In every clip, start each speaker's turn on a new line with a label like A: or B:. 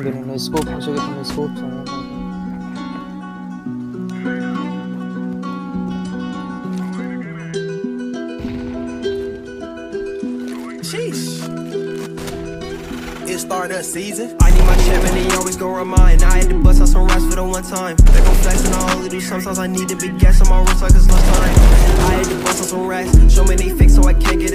A: Ganun, no scope. Masya kita no scope. So,
B: Sheesh. It Stardust season. I need my champion, they always go remind. I had to bust out some raps for the one time. They gon' flex and I only do sometimes. I need to be gas on my wrist like it's lunch time.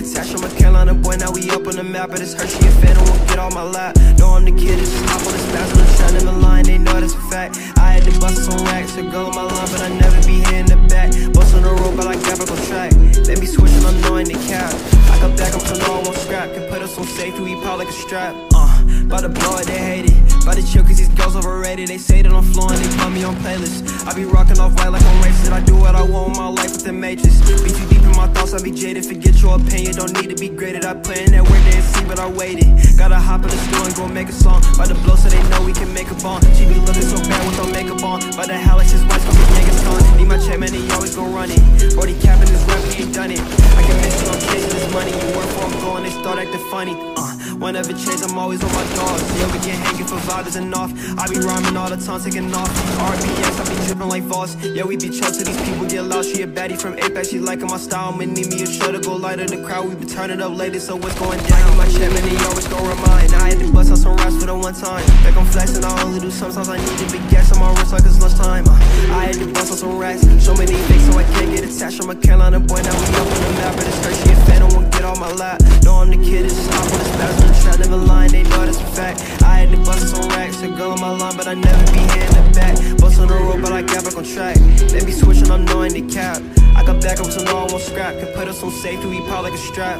B: Attached. I'm a Carolina boy, now we up on the map. But it's Hershey and Fed, won't get on my lap. No, I'm the kid, it's just hop on the spaz when I'm shining the line. They know that's a fact. I had to bust some racks. A girl on my line, but I never be here in the back. Bust on the road, but I got back on track. Let me switch I'm knowing the cap. I come back, I'm so low, won't scrap. Can put us on safety, we pop like a strap. Uh, by the blow it, they hate it. Girls overrated. They say that I'm flowing, they put me on playlists. I be rocking off white like I'm racist. I do what I want with my life with the matrix. Be too deep in my thoughts, I be jaded. Forget your opinion, don't need to be graded. I play in that work, they see, but I waited. Gotta hop in the store and go make a song. By the blow, so they know we can make a bond. She be looking so bad with no makeup on. By the his wife, cause the niggas gone. Need my check, man, he always gon' run it. Brody capping Uh, whenever chase, I'm always on my dogs. Yeah, we get hanging for vibes and off. I be rhyming all the time, taking off. RBX, I be dripping like Voss. Yeah, we be chill till these people get lost. She a baddie from Apex, she liking my style. Me need me a show to go lighter the crowd. We be turning up lately, so what's going down? I my check, man, he always gon' remind. I had to bust out some raps for the one time. Back I'm flexing, I only do sometimes. I need to be gas on my wrist like it's lunchtime. Uh, I had to bust out some racks. So many fakes, so I can't get attached. I'm a Carolina boy, now we up on the map. But it's Hershey and Fed, won't get on my lap. My line, but I never be in the back. Bust on the road, but I got back on track. They be switching, I'm knowing the cap. I got back up, so no, I won't scrap. Can put us on safety, we pop like a strap.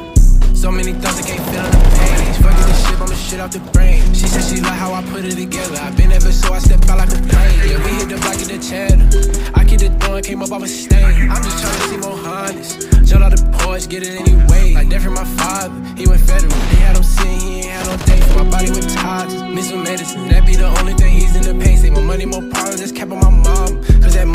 C: So many thoughts I can't feel the page. Fucking this shit, I'm the shit off the brain. She said she like how I put it together. I been ever so I step out like a plane. Yeah, we hit the block in the cheddar. I keep the and came up off a stain. I'm just trying to see more honest. Jump out the porch, get it anyway. medicine. That be the only thing easing the pain. Save my money, more problems. Just kept on my mom. Cause that